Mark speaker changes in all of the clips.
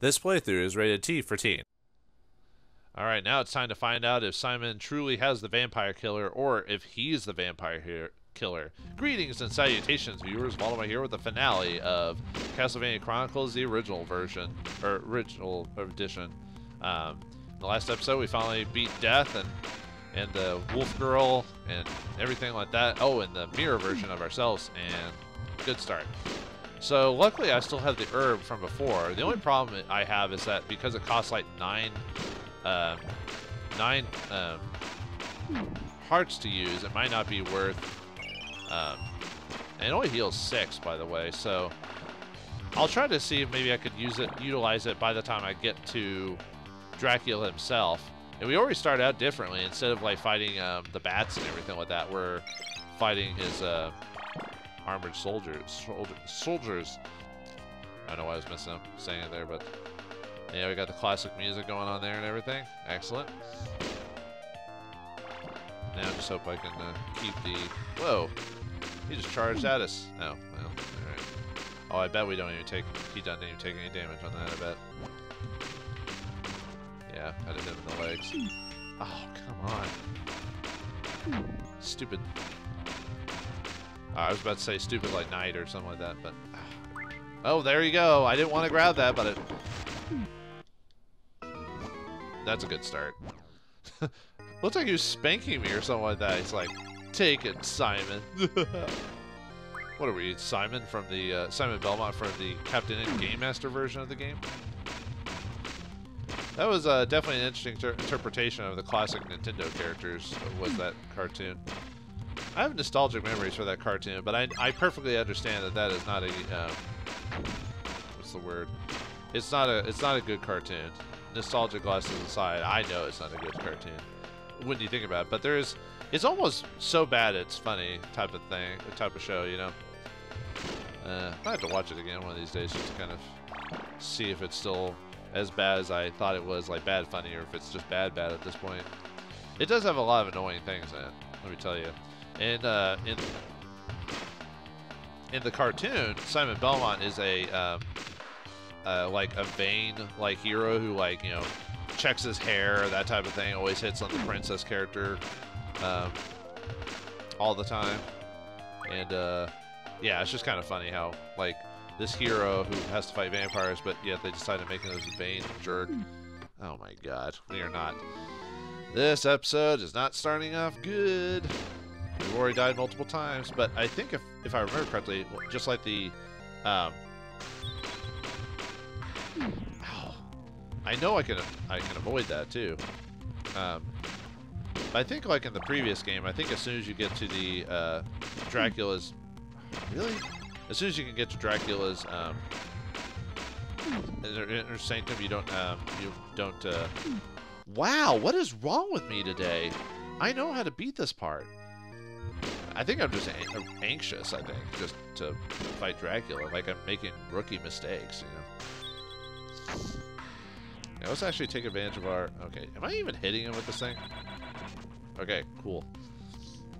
Speaker 1: This playthrough is rated T for teen. Alright, now it's time to find out if Simon truly has the vampire killer or if he's the vampire killer. Greetings and salutations, viewers. Follow here with the finale of Castlevania Chronicles, the original version, or original edition. Um, in the last episode, we finally beat Death and and the Wolf Girl and everything like that. Oh, and the mirror version of ourselves, and good start. So luckily, I still have the herb from before. The only problem I have is that because it costs like nine, um, nine um, hearts to use, it might not be worth. Um, and it only heals six, by the way. So I'll try to see if maybe I could use it, utilize it by the time I get to Dracula himself. And we already start out differently. Instead of like fighting um, the bats and everything like that, we're fighting his uh, armored soldiers. Soldier, soldiers. I don't know why I was messing up saying it there, but yeah, we got the classic music going on there and everything. Excellent. Now just hope I can uh, keep the. Whoa! He just charged at us. Oh, well, alright. Oh, I bet we don't even take. He doesn't even take any damage on that, I bet. Yeah, I hit him in the legs. Oh, come on. Stupid. I was about to say stupid like night or something like that, but. Oh, there you go. I didn't want to grab that, but it. That's a good start. Looks like he was spanking me or something like that. He's like, take it, Simon. what are we, Simon from the, uh, Simon Belmont from the Captain N Game Master version of the game? That was uh, definitely an interesting inter interpretation of the classic Nintendo characters, was that cartoon. I have nostalgic memories for that cartoon, but I, I perfectly understand that that is not a, um, what's the word? It's not a, it's not a good cartoon. Nostalgic glasses aside, I know it's not a good cartoon when you think about it. But there is, it's almost so bad it's funny type of thing, type of show, you know. Uh, I have to watch it again one of these days just to kind of see if it's still as bad as I thought it was, like bad funny, or if it's just bad bad at this point. It does have a lot of annoying things in it, let me tell you. And uh, in in the cartoon, Simon Belmont is a um, uh, like a vain like hero who like you know checks his hair, that type of thing. Always hits on the princess character um, all the time. And uh, yeah, it's just kind of funny how like this hero who has to fight vampires, but yet they decide to make him this vain jerk. Oh my god, we are not. This episode is not starting off good. We've already died multiple times, but I think if if I remember correctly, just like the um, I know I can I can avoid that too. Um, I think like in the previous game, I think as soon as you get to the uh, Dracula's, really, as soon as you can get to Dracula's um, inner sanctum, you don't um, you don't. Uh, wow, what is wrong with me today? I know how to beat this part. I think I'm just anxious. I think just to fight Dracula, like I'm making rookie mistakes, you know. Now let's actually take advantage of our... Okay, am I even hitting him with this thing? Okay, cool.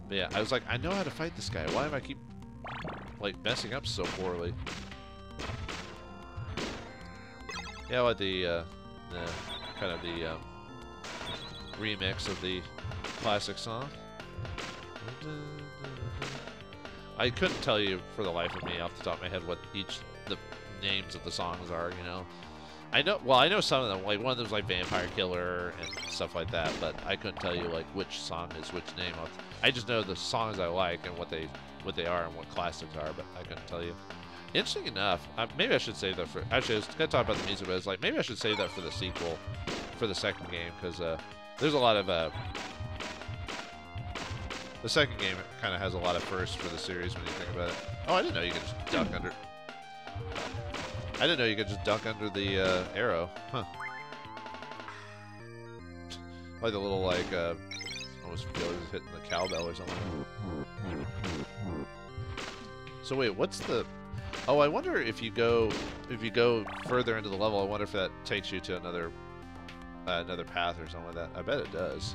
Speaker 1: But yeah, I was like, I know how to fight this guy. Why am I keep, like, messing up so poorly? Yeah, like the, uh, the kind of the um, remix of the classic song. I couldn't tell you for the life of me off the top of my head what each the names of the songs are, you know. I know. Well, I know some of them. Like one of them's like Vampire Killer and stuff like that. But I couldn't tell you like which song is which name. I just know the songs I like and what they what they are and what classics are. But I couldn't tell you. Interesting enough, uh, maybe I should save that for. Actually, I was gonna talk about the music, but it's like maybe I should save that for the sequel, for the second game, because uh, there's a lot of. Uh, the second game kind of has a lot of firsts for the series when you think about it. Oh, I didn't know you could just duck under. I didn't know you could just duck under the uh, arrow. Huh. like the little, like, uh, almost feel like hitting the cowbell or something. So wait, what's the... Oh, I wonder if you go if you go further into the level, I wonder if that takes you to another uh, another path or something like that. I bet it does.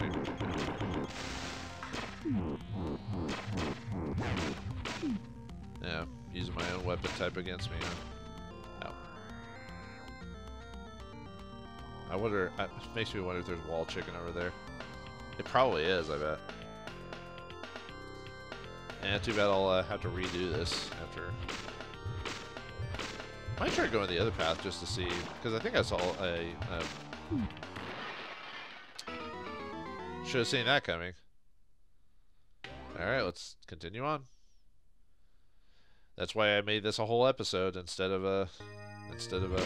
Speaker 1: No. Yeah, using my own weapon type against me. Huh? Oh. I wonder. It makes me wonder if there's wall chicken over there. It probably is. I bet. And too bad I'll uh, have to redo this after. Might try going the other path just to see, because I think I saw a. a should have seen that coming. All right, let's continue on. That's why I made this a whole episode instead of a instead of a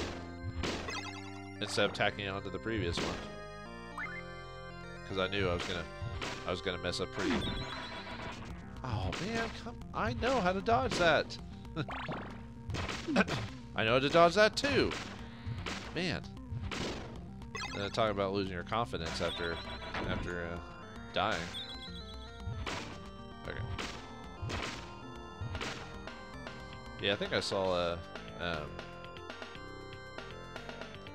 Speaker 1: instead of tacking on to the previous one. Because I knew I was gonna I was gonna mess up pretty. Oh man, come! I know how to dodge that. I know how to dodge that too. Man. Uh, talk about losing your confidence after after uh, dying. Okay. Yeah, I think I saw a um,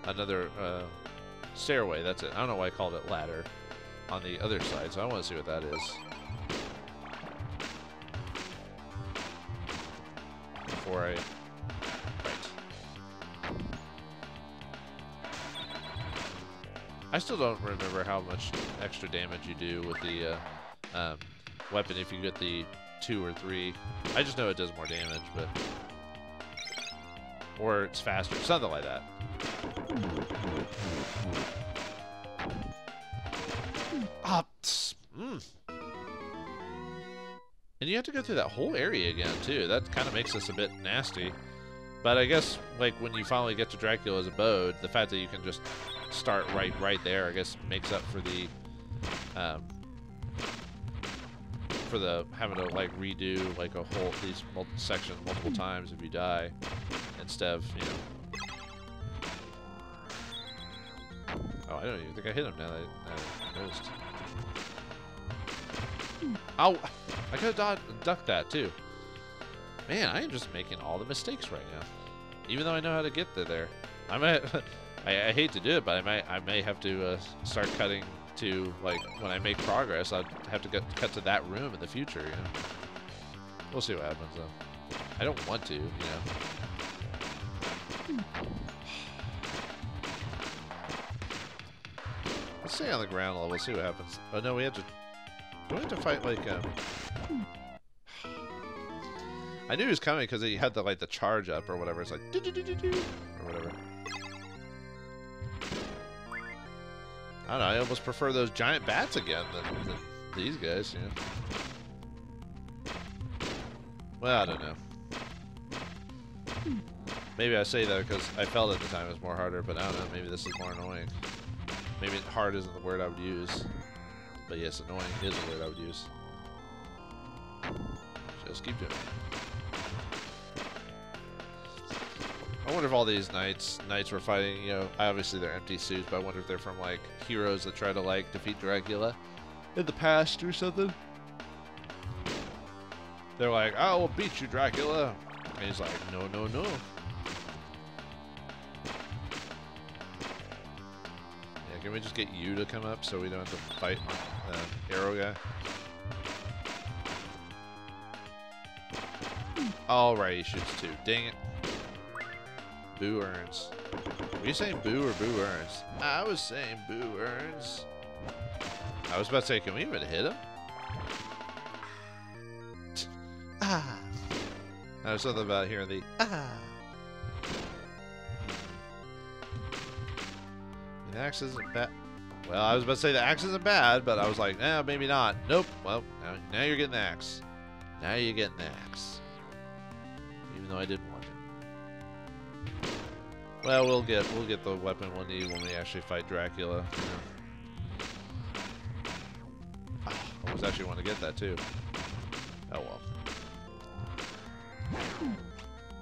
Speaker 1: another uh, stairway. That's it. I don't know why I called it ladder on the other side, so I want to see what that is. Before I I still don't remember how much extra damage you do with the uh, um, weapon if you get the two or three. I just know it does more damage, but... Or it's faster, something like that. Mm. And you have to go through that whole area again, too. That kind of makes this a bit nasty. But I guess, like, when you finally get to Dracula's abode, the fact that you can just start right right there, I guess makes up for the um, for the having to like redo like a whole these mul sections multiple times if you die instead of you know. Oh, I don't even think I hit him now that I, noticed. Oh, I could have ducked that too. Man, I am just making all the mistakes right now. Even though I know how to get there. there. I might I, I, hate to do it, but I might I may have to uh, start cutting to like when I make progress. I'd have to get cut to that room in the future. You know, we'll see what happens though. I don't want to, you know. Let's stay on the ground level. See what happens. Oh no, we have to. Do we have to fight like? Um... I knew he was coming because he had the like the charge up or whatever. It's like or whatever. I don't know, I almost prefer those giant bats again than, than these guys, you know. Well, I don't know. Maybe I say that because I felt at the time it was more harder, but I don't know, maybe this is more annoying. Maybe hard isn't the word I would use. But yes, annoying is the word I would use. Just keep doing it. I wonder if all these knights knights were fighting, you know, obviously they're empty suits, but I wonder if they're from like heroes that try to like defeat Dracula in the past or something. They're like, I will beat you, Dracula. And he's like, no, no, no. Yeah, can we just get you to come up so we don't have to fight the arrow guy? Alright, he shoots two. Dang it. Boo Earns. Were you saying boo or boo earns? I was saying boo earns. I was about to say, can we even hit him? ah. I was something about hearing the ah. The axe isn't bad. Well, I was about to say the axe isn't bad, but I was like, nah, maybe not. Nope. Well, now, now you're getting the axe. Now you're getting the axe. Even though I want well, we'll get we'll get the weapon we'll need when we actually fight Dracula. Oh, I was actually want to get that too. Oh well.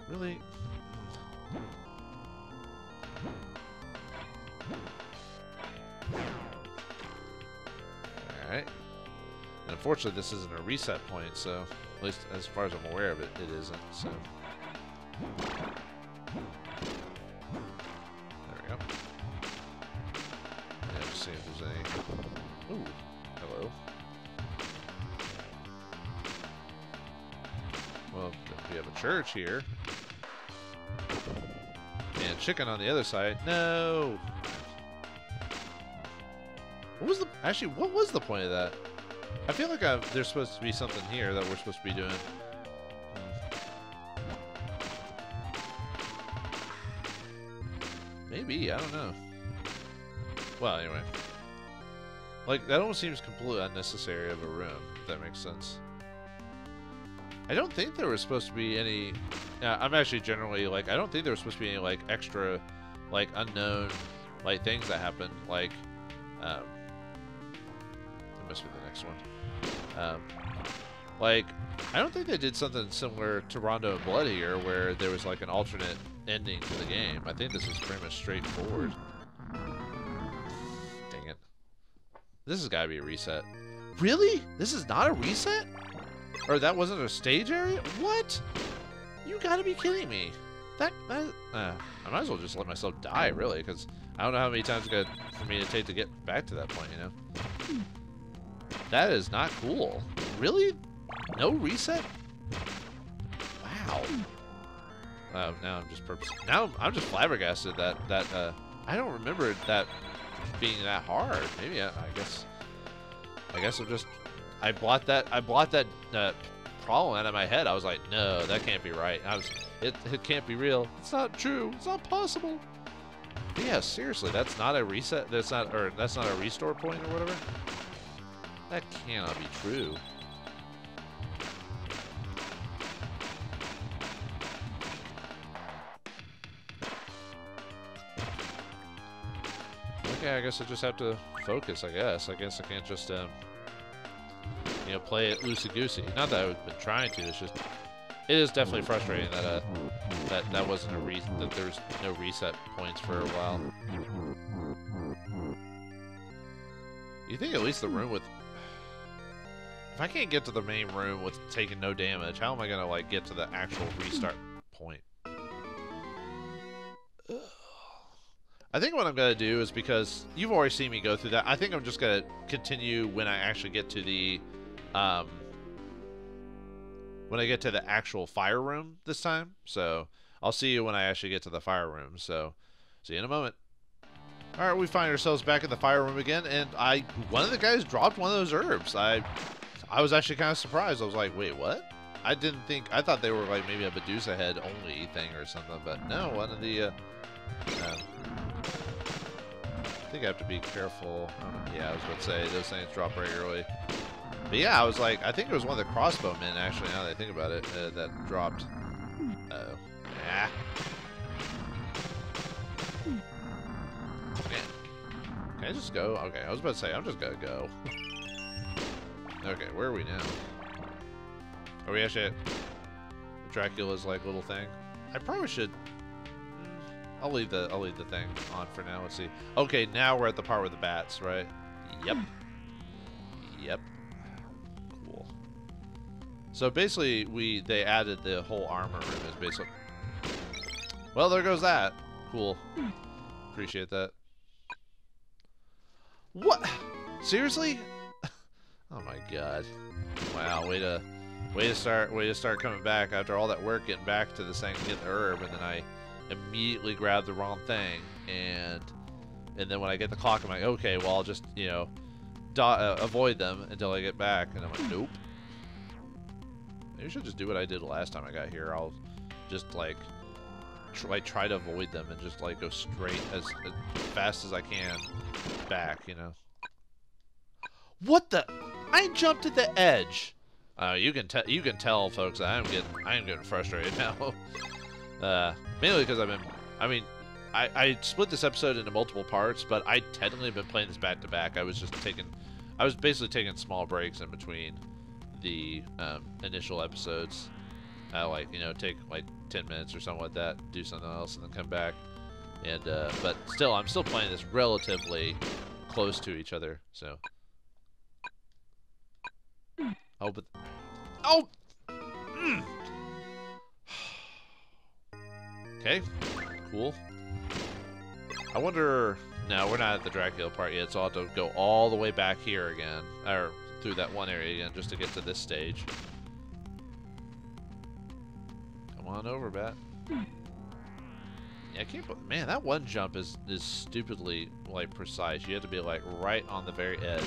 Speaker 1: Really? Alright. Unfortunately this isn't a reset point, so at least as far as I'm aware of it, it isn't, so. Well, we have a church here. And chicken on the other side. No! What was the... Actually, what was the point of that? I feel like I've, there's supposed to be something here that we're supposed to be doing. Maybe, I don't know. Well, anyway. Like, that almost seems completely unnecessary of a room, if that makes sense. I don't think there was supposed to be any... Uh, I'm actually generally, like, I don't think there was supposed to be any, like, extra, like, unknown, like, things that happened. Like, um... That must be the next one. Um, like, I don't think they did something similar to Rondo of Blood here, where there was, like, an alternate ending to the game. I think this is pretty much straightforward. This has got to be a reset. Really? This is not a reset? Or that wasn't a stage area? What? You gotta be kidding me. That, that uh, I might as well just let myself die, really, because I don't know how many times it's going to for me to take to get back to that point, you know? That is not cool. Really? No reset? Wow. Oh, now I'm just purpose. Now I'm just flabbergasted that that uh, I don't remember that being that hard. Maybe I, I guess. I guess I'm just. I blot that. I blot that uh, problem out of my head. I was like, no, that can't be right. I was. It it can't be real. It's not true. It's not possible. But yeah, seriously, that's not a reset. That's not or that's not a restore point or whatever. That cannot be true. Okay, I guess I just have to focus, I guess. I guess I can't just, um, you know, play it loosey-goosey. Not that I've been trying to, it's just... It is definitely frustrating that, uh, that that wasn't a reason, that there's no reset points for a while. You think at least the room with... If I can't get to the main room with taking no damage, how am I gonna, like, get to the actual restart point? I think what I'm going to do is because you've already seen me go through that, I think I'm just going to continue when I actually get to the, um, when I get to the actual fire room this time. So I'll see you when I actually get to the fire room. So see you in a moment. All right, we find ourselves back in the fire room again, and I one of the guys dropped one of those herbs. I I was actually kind of surprised. I was like, wait, what? I didn't think I thought they were like maybe a Medusa head only thing or something, but no, one of the. Uh, uh, think I have to be careful. Yeah, I was going to say, those things drop regularly. But yeah, I was like, I think it was one of the crossbowmen, actually, now that I think about it, uh, that dropped. Uh oh. Man. Can I just go? Okay, I was about to say, I'm just to go. okay, where are we now? Are we actually at Dracula's, like, little thing? I probably should I'll leave the I'll leave the thing on for now. Let's see. Okay, now we're at the part with the bats, right? Yep. Hmm. Yep. Cool. So basically, we they added the whole armor room as basically. Well, there goes that. Cool. Appreciate that. What? Seriously? oh my god. Wow, way to way to start way to start coming back after all that work getting back to this thing and getting the herb and then I immediately grab the wrong thing, and and then when I get the clock, I'm like, okay, well, I'll just, you know, uh, avoid them until I get back. And I'm like, nope. Maybe I should just do what I did last time I got here. I'll just, like, try, try to avoid them and just, like, go straight as, as fast as I can back, you know. What the? I jumped at the edge. Uh, you can tell. You can tell, folks. I am getting. I am getting frustrated now. Uh, mainly because I've been, I mean, I, I split this episode into multiple parts, but I technically have been playing this back to back. I was just taking, I was basically taking small breaks in between the um, initial episodes. I like, you know, take like 10 minutes or something like that, do something else, and then come back. And, uh, but still, I'm still playing this relatively close to each other, so. Oh, but, oh! Mm. Okay, cool. I wonder... No, we're not at the Dracula part yet, so I'll have to go all the way back here again. Or through that one area again, just to get to this stage. Come on over, bat. Yeah, I can't. Man, that one jump is is stupidly like precise. You have to be like right on the very edge.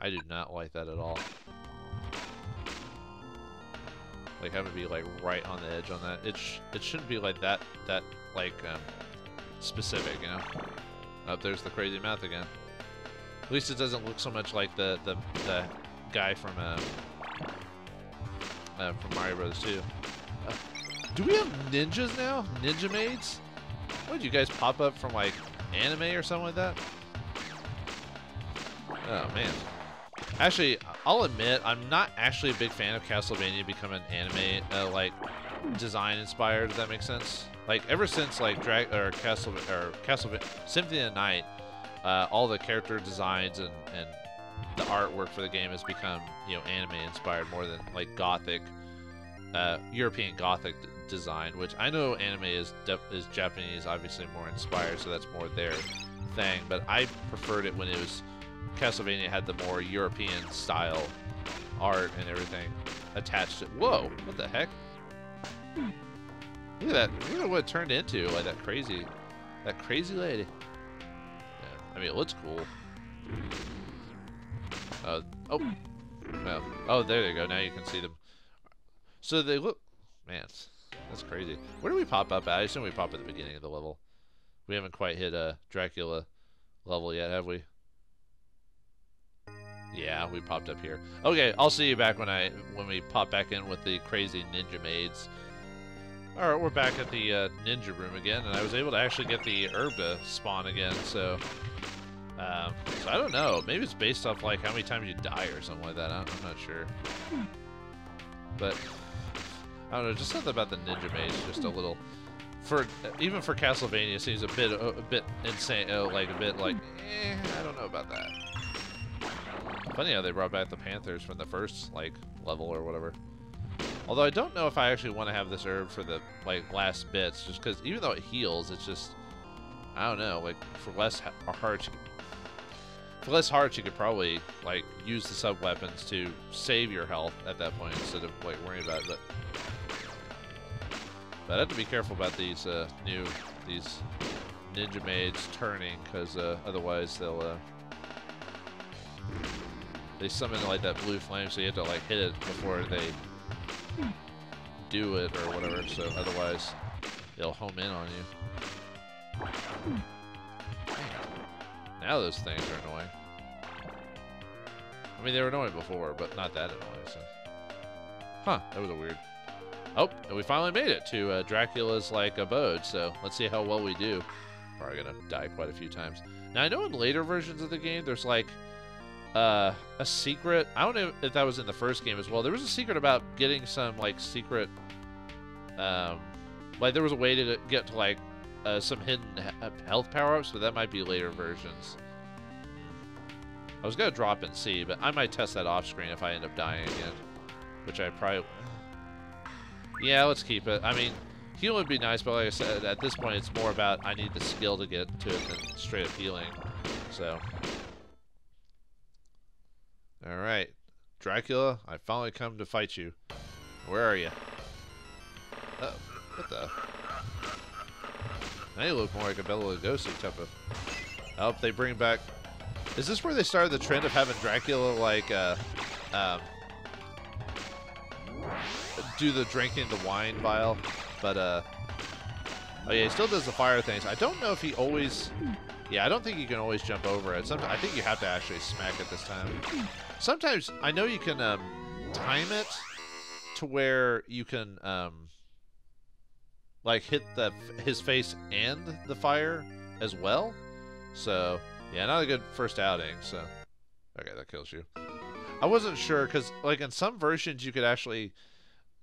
Speaker 1: I do not like that at all. Like having to be like right on the edge on that. It sh it shouldn't be like that that like um, specific, you know. Oh, there's the crazy mouth again. At least it doesn't look so much like the the, the guy from uh, uh, from Mario Bros. 2. Uh, do we have ninjas now? Ninja maids? What did you guys pop up from like anime or something like that? Oh man. Actually, I'll admit I'm not actually a big fan of Castlevania becoming anime uh, like design inspired. If that makes sense. Like ever since like Drag or Castle or Castlevania Symphony of the Night, uh, all the character designs and and the artwork for the game has become you know anime inspired more than like gothic uh, European gothic design, which I know anime is is Japanese, obviously more inspired, so that's more their thing. But I preferred it when it was Castlevania had the more European style art and everything attached to. Whoa! What the heck? Look at that! Look at what it turned into, like that crazy, that crazy lady. Yeah, I mean, it looks cool. Uh, oh, well, oh, there they go. Now you can see them. So they look, man, that's crazy. Where do we pop up at? I assume we pop at the beginning of the level. We haven't quite hit a Dracula level yet, have we? Yeah, we popped up here. Okay, I'll see you back when I when we pop back in with the crazy ninja maids. All right, we're back at the uh, ninja room again, and I was able to actually get the herb to spawn again. So um, so I don't know. Maybe it's based off like how many times you die or something like that. I'm, I'm not sure. But I don't know. Just something about the ninja maze, just a little. For even for Castlevania, seems a bit a, bit insane. Oh, like a bit like eh, I don't know about that. Funny how they brought back the Panthers from the first like level or whatever. Although I don't know if I actually want to have this herb for the like last bits, just because even though it heals, it's just I don't know. Like for less hearts, for less hearts, you could probably like use the sub weapons to save your health at that point instead of like worrying about it. But, but I have to be careful about these uh, new these ninja maids turning because uh, otherwise they'll uh, they summon like that blue flame, so you have to like hit it before they do it or whatever. So otherwise, they'll home in on you. Now those things are annoying. I mean, they were annoying before, but not that annoying, so. Huh, that was a weird. Oh, and we finally made it to uh, Dracula's, like, abode, so let's see how well we do. Probably gonna die quite a few times. Now, I know in later versions of the game, there's, like, uh, a secret. I don't know if that was in the first game as well. There was a secret about getting some, like, secret, um, like, there was a way to get to, like, uh, some hidden health power-ups, but that might be later versions. I was to drop and see, but I might test that off screen if I end up dying again. Which I probably... Yeah, let's keep it. I mean, healing would be nice, but like I said, at this point it's more about I need the skill to get to it than straight up healing. So... Alright. Dracula, I finally come to fight you. Where are you? Uh, what the... Now you look more like a Bela Lugosi type of... Hope they bring back... Is this where they started the trend of having Dracula, like, uh, um, do the drinking the wine vial? But, uh, oh yeah, he still does the fire things. I don't know if he always... Yeah, I don't think you can always jump over it. Sometimes, I think you have to actually smack it this time. Sometimes, I know you can, um, time it to where you can, um, like hit the his face and the fire as well. So yeah, not a good first outing. So okay, that kills you. I wasn't sure because like in some versions you could actually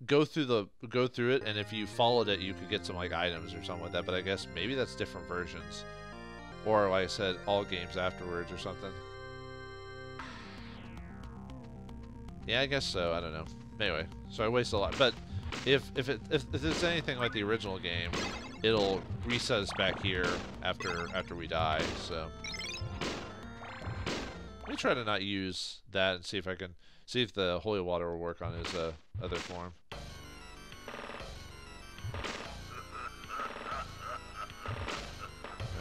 Speaker 1: go through the go through it, and if you followed it, you could get some like items or something like that. But I guess maybe that's different versions, or like I said, all games afterwards or something. Yeah, I guess so. I don't know. Anyway, so I waste a lot, but if if it if, if it's anything like the original game, it'll reset us back here after after we die. So let me try to not use that and see if I can see if the holy water will work on his uh, other form.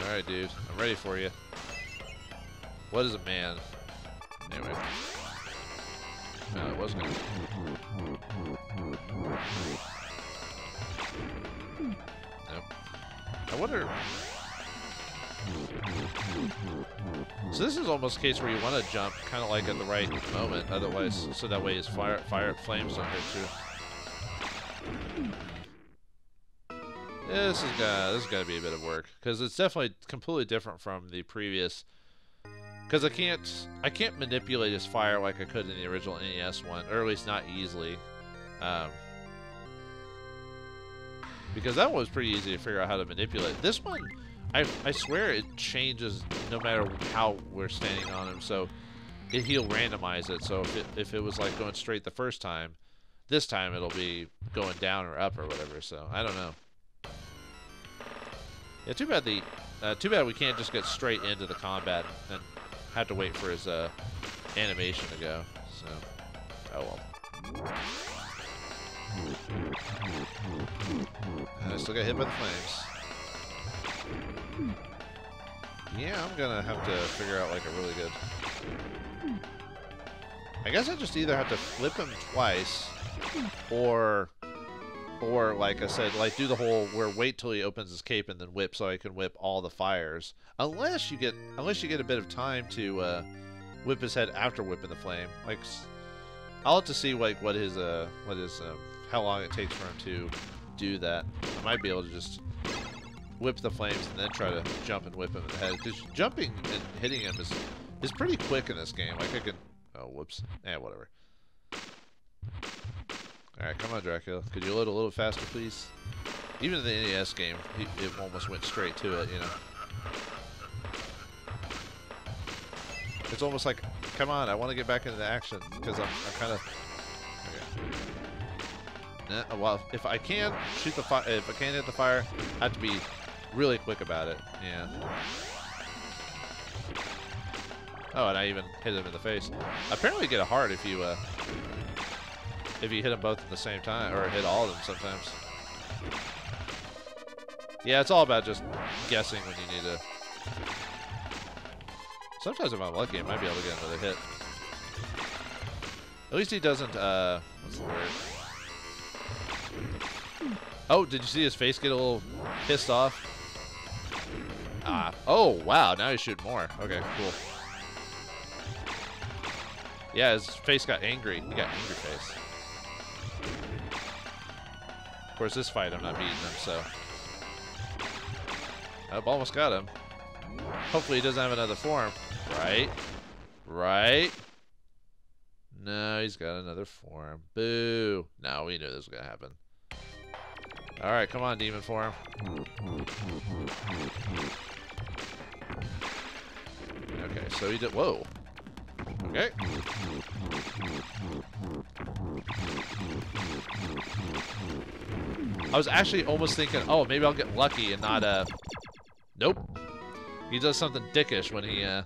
Speaker 1: Alright, dude. I'm ready for you. What is a man? Anyway. No, it wasn't gonna... Nope. I wonder... So this is almost a case where you want to jump kind of like at the right moment, otherwise, so that way his fire, fire flames don't hit you. Yeah, this is gonna this is gonna be a bit of work because it's definitely completely different from the previous. Because I can't I can't manipulate his fire like I could in the original NES one, or at least not easily. Um, because that one was pretty easy to figure out how to manipulate. This one, I I swear it changes no matter how we're standing on him. So it, he'll randomize it. So if it if it was like going straight the first time, this time it'll be going down or up or whatever. So I don't know. Yeah, too bad the, uh, too bad we can't just get straight into the combat and have to wait for his uh, animation to go. So, oh well. I still got hit by the flames. Yeah, I'm gonna have to figure out like a really good. I guess I just either have to flip him twice, or or like I said, like do the whole where wait till he opens his cape and then whip so I can whip all the fires. Unless you get unless you get a bit of time to uh, whip his head after whipping the flame. Like I'll have to see like what his uh what his um, how long it takes for him to do that. I might be able to just whip the flames and then try to jump and whip him in the head. Because jumping and hitting him is is pretty quick in this game. Like I can oh whoops. Yeah, whatever. Alright, come on, Dracula. Could you load a little faster, please? Even in the NES game, it almost went straight to it, you know. It's almost like, come on, I want to get back into the action, because I'm, I'm kind of... Okay. Nah, well, if I can shoot the fire, if I can hit the fire, I have to be really quick about it. Yeah. Oh, and I even hit him in the face. Apparently, you get a heart if you uh, if you hit them both at the same time, or hit all of them sometimes. Yeah, it's all about just guessing when you need to. Sometimes if I'm lucky, I might be able to get another hit. At least he doesn't, uh, what's the word? Oh, did you see his face get a little pissed off? Ah, oh, wow, now he's shooting more. Okay, cool. Yeah, his face got angry. He got angry face. Course, this fight I'm not beating him, so... I've almost got him. Hopefully he doesn't have another form. Right? Right? No, he's got another form. Boo! No, we knew this was gonna happen. Alright, come on, demon form. Okay, so he did- whoa. Okay. I was actually almost thinking, oh, maybe I'll get lucky and not, uh... Nope. He does something dickish when he, uh...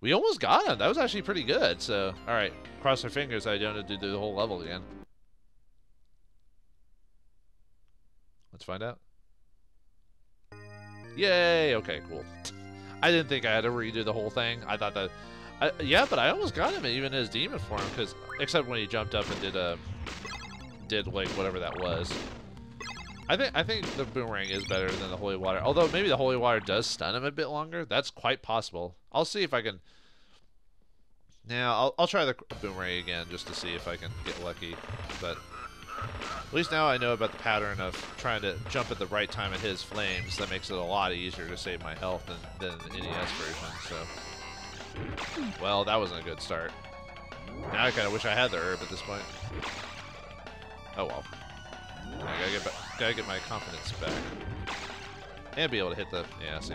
Speaker 1: We almost got him. That was actually pretty good, so... Alright, cross our fingers I don't have to do the whole level again. Let's find out. Yay! Okay, cool. I didn't think I had to redo the whole thing. I thought that I, yeah, but I almost got him even as demon form, because except when he jumped up and did a did like whatever that was. I think I think the boomerang is better than the holy water. Although maybe the holy water does stun him a bit longer. That's quite possible. I'll see if I can. Now I'll I'll try the boomerang again just to see if I can get lucky. But at least now I know about the pattern of trying to jump at the right time at his flames. That makes it a lot easier to save my health than, than the NES version. So. Well, that wasn't a good start. Now I kind of wish I had the herb at this point. Oh well. I gotta get, gotta get my confidence back. And be able to hit the... Yeah, see.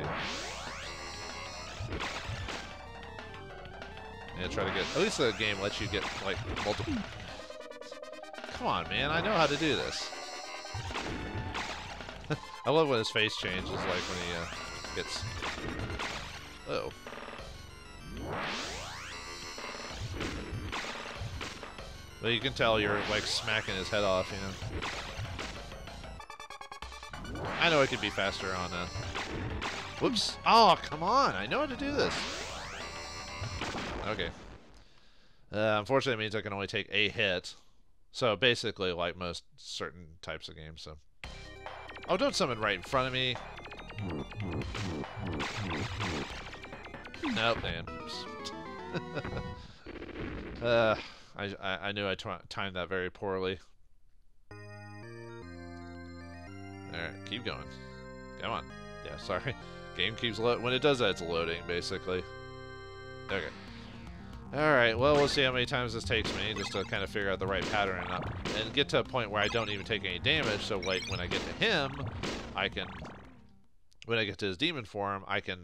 Speaker 1: Yeah, try to get... At least the game lets you get, like, multiple... Come on, man. I know how to do this. I love when his face changes, like when he uh, gets... Uh oh. But you can tell you're like smacking his head off, you know. I know I could be faster on a. Whoops! Oh, come on! I know how to do this. Okay. Uh, unfortunately, it means I can only take a hit. So basically, like most certain types of games. So. Oh, don't summon right in front of me. Nope, man. uh, I, I, I knew I timed that very poorly. Alright, keep going. Come on. Yeah, sorry. Game keeps loading. When it does that, it's loading, basically. Okay. Alright, well, we'll see how many times this takes me, just to kind of figure out the right pattern and, up, and get to a point where I don't even take any damage, so, like, when I get to him, I can... When I get to his demon form, I can...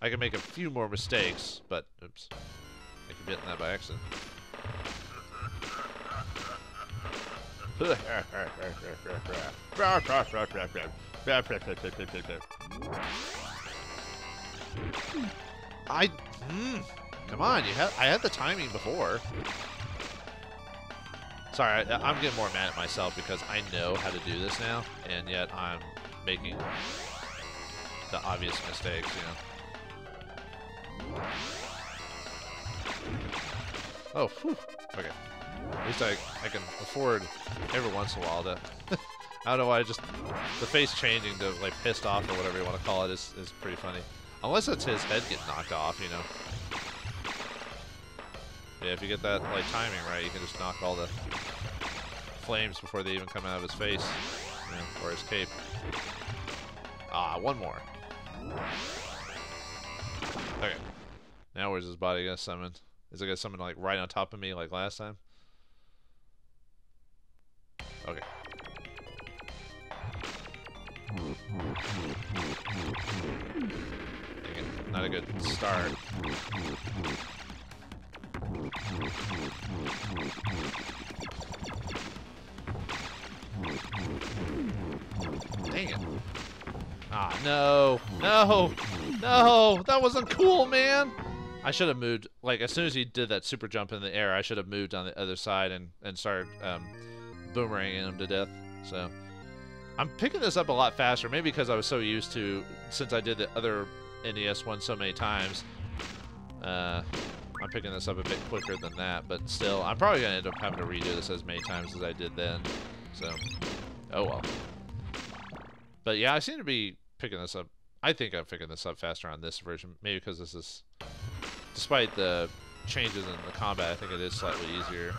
Speaker 1: I can make a few more mistakes, but... Oops. I keep hitting that by accident. I... Mm, come on, you had I had the timing before. Sorry, I, am getting more mad at myself because I know how to do this now, and yet I'm making the obvious mistakes, you know. Oh, whew. okay. At least I, I can afford every once in a while to... I don't know why, just the face changing to like pissed off or whatever you want to call it is, is pretty funny. Unless it's his head getting knocked off, you know. Yeah, if you get that like timing right, you can just knock all the flames before they even come out of his face, you know, or his cape. Ah, one more. Okay. Now where's his body gonna summon? Is it gonna summon like right on top of me like last time? Okay. Not a good start. Dang it. Ah, no. No. No. That wasn't cool, man. I should have moved, like, as soon as he did that super jump in the air, I should have moved on the other side and, and started um, boomeranging him to death. So, I'm picking this up a lot faster, maybe because I was so used to, since I did the other NES one so many times, uh, I'm picking this up a bit quicker than that, but still, I'm probably going to end up having to redo this as many times as I did then. So, oh well. But yeah, I seem to be picking this up. I think I'm picking this up faster on this version, maybe because this is despite the changes in the combat, I think it is slightly easier.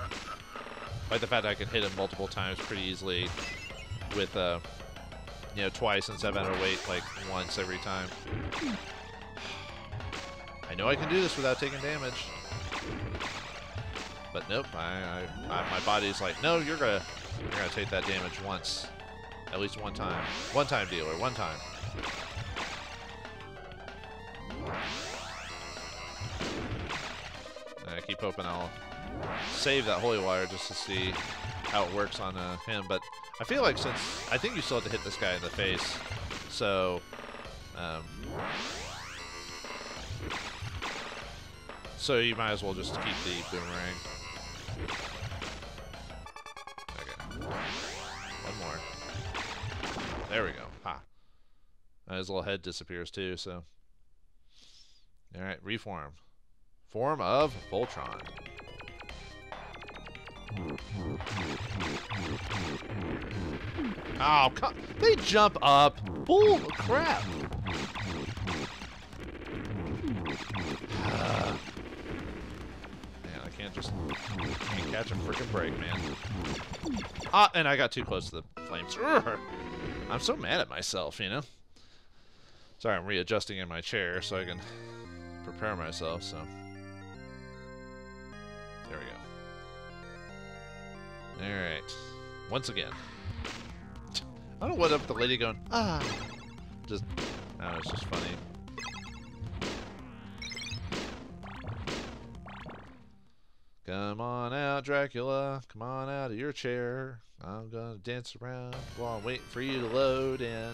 Speaker 1: Like the fact that I can hit him multiple times pretty easily with, uh, you know, twice instead of having to wait like once every time. I know I can do this without taking damage. But nope, I, I, I, my body's like, no, you're gonna, you're gonna take that damage once, at least one time. One time, dealer, one time. I keep hoping I'll save that holy wire just to see how it works on uh, him. But I feel like since I think you still have to hit this guy in the face, so um, so you might as well just keep the boomerang. Okay, one more. There we go. Ha. his little head disappears too. So, all right, reform. Form of Voltron. Oh, they jump up. Bull crap. man, I can't just can't catch a freaking break, man. Ah, and I got too close to the flames. I'm so mad at myself, you know? Sorry, I'm readjusting in my chair so I can prepare myself, so... Alright. Once again. I don't know what up the lady going, ah. Just, no, it's just funny. Come on out, Dracula. Come on out of your chair. I'm gonna dance around while I'm waiting for you to load in.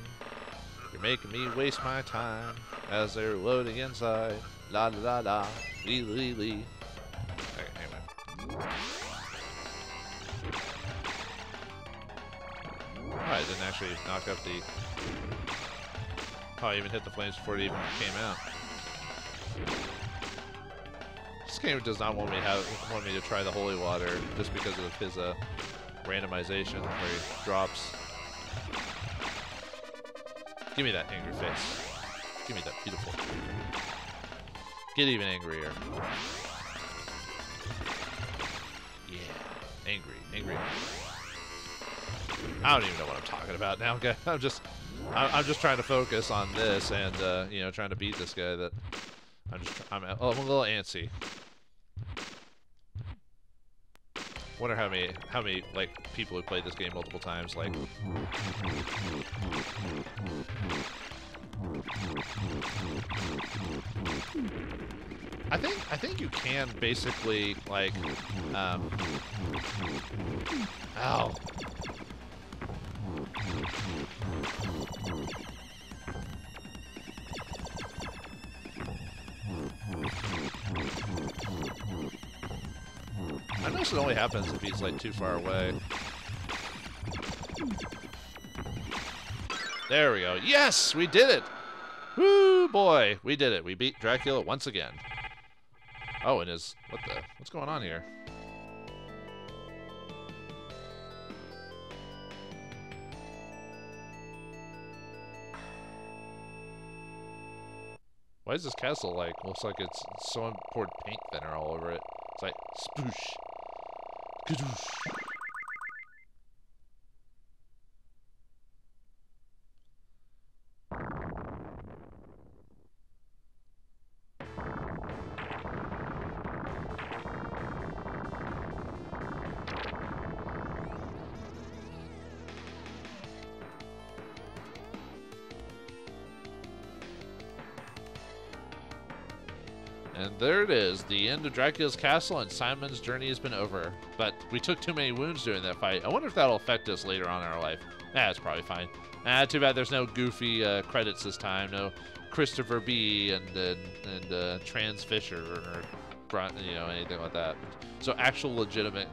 Speaker 1: You're making me waste my time as they're loading inside. La la la la. Lee lee lee. Okay, anyway. Actually knock up the... Probably even hit the flames before it even came out. This game does not want me to have want me to try the holy water just because of his uh, randomization where he drops. Give me that angry face. Give me that beautiful. Get even angrier. Yeah, angry, angry. I don't even know what I'm talking about now. I'm just, I'm just trying to focus on this and uh, you know trying to beat this guy. That I'm just, I'm, oh, I'm a little antsy. Wonder how many, how many like people who played this game multiple times like. I think I think you can basically like um ow I notice it only happens if he's like too far away. There we go. Yes, we did it. Woo, boy, we did it. We beat Dracula once again. Oh, and his what the what's going on here? Why is this castle like looks like it's someone poured paint thinner all over it? It's like spoosh. Kadoosh. It is, the end of Dracula's castle and Simon's journey has been over. But we took too many wounds during that fight. I wonder if that'll affect us later on in our life. Nah, it's probably fine. Ah, too bad there's no goofy uh, credits this time. No Christopher B. and and, and uh, Trans Fisher or, you know anything like that. So actual legitimate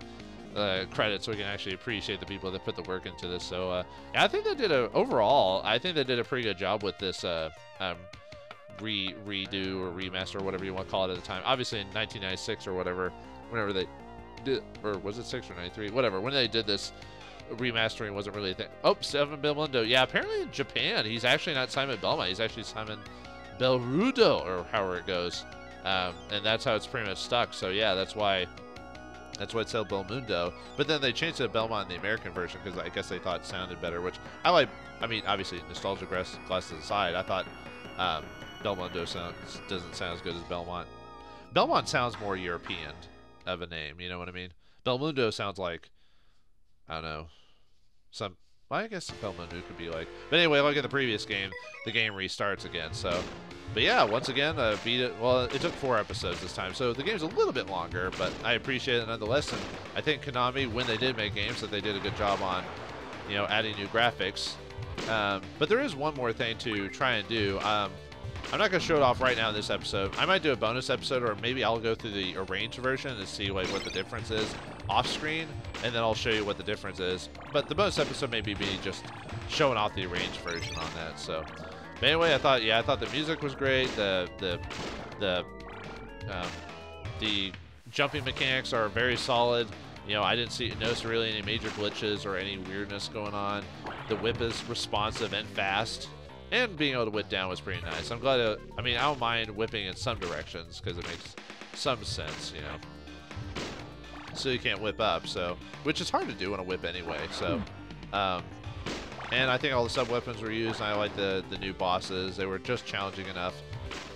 Speaker 1: uh, credits so we can actually appreciate the people that put the work into this. So uh, I think they did a overall. I think they did a pretty good job with this uh, um, re redo or remaster or whatever you want to call it at the time. Obviously in 1996 or whatever, whenever they did, or was it six or 93? Whatever. When they did this, remastering wasn't really a thing. Oh, Seven Belmondo. Yeah, apparently in Japan he's actually not Simon Belmont. He's actually Simon Belrudo or however it goes. Um, and that's how it's pretty much stuck. So yeah, that's why that's why it's called Belmondo. But then they changed it to Belmont in the American version because I guess they thought it sounded better, which I like. I mean, obviously, nostalgia glasses aside, I thought um, Belmondo sounds doesn't sound as good as Belmont. Belmont sounds more European of a name. You know what I mean? Belmondo sounds like I don't know some. Well, I guess Belmondo could be like. But anyway, like in the previous game, the game restarts again. So, but yeah, once again, I beat it. Well, it took four episodes this time, so the game's a little bit longer, but I appreciate it nonetheless. And I think Konami, when they did make games, that they did a good job on, you know, adding new graphics. Um, but there is one more thing to try and do. Um, I'm not going to show it off right now in this episode. I might do a bonus episode, or maybe I'll go through the arranged version and see like, what the difference is off screen, and then I'll show you what the difference is. But the bonus episode may be me just showing off the arranged version on that. So, but anyway, I thought, yeah, I thought the music was great. The the the um, the jumping mechanics are very solid. You know, I didn't see notice really any major glitches or any weirdness going on. The whip is responsive and fast. And being able to whip down was pretty nice. I'm glad to, I mean, I don't mind whipping in some directions because it makes some sense, you know. So you can't whip up, so, which is hard to do on a whip anyway, so. Um, and I think all the sub-weapons were used, and I like the, the new bosses. They were just challenging enough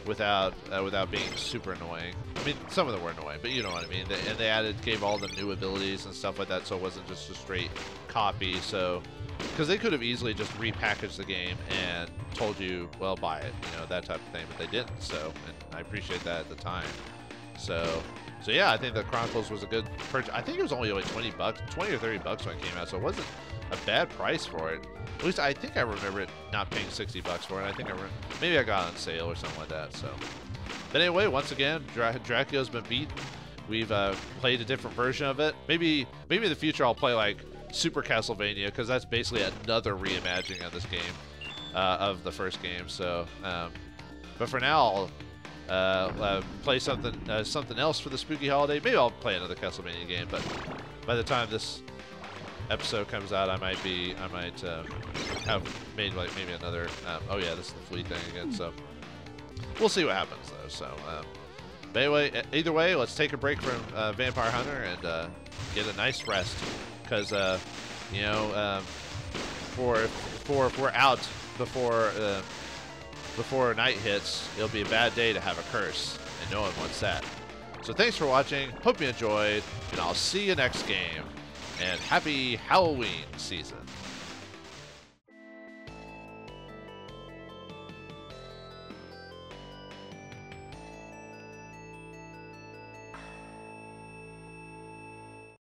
Speaker 1: without uh, without being super annoying. I mean, some of them were annoying, but you know what I mean. They, and they added, gave all the new abilities and stuff like that, so it wasn't just a straight copy. So because they could have easily just repackaged the game and told you, well, buy it, you know, that type of thing, but they didn't. So, and I appreciate that at the time. So, so yeah, I think the Chronicles was a good purchase. I think it was only like 20 bucks, 20 or 30 bucks when it came out, so it wasn't a bad price for it. At least I think I remember it not paying 60 bucks for it. I think I maybe I got on sale or something like that. So, but anyway, once again, Dra Dracula's been beaten. We've uh, played a different version of it. Maybe, maybe in the future I'll play like Super Castlevania because that's basically another reimagining of this game, uh, of the first game. So, um, but for now, I'll uh, uh, play something uh, something else for the spooky holiday. Maybe I'll play another Castlevania game, but by the time this episode comes out, I might be I might uh, have made like maybe another. Um, oh yeah, this is the flea thing again. So we'll see what happens though. So. Um, but anyway, either way, let's take a break from uh, Vampire Hunter and uh, get a nice rest, because uh, you know, um, for for if we're out before before night hits, it'll be a bad day to have a curse, and no one wants that. So thanks for watching. Hope you enjoyed, and I'll see you next game. And happy Halloween season.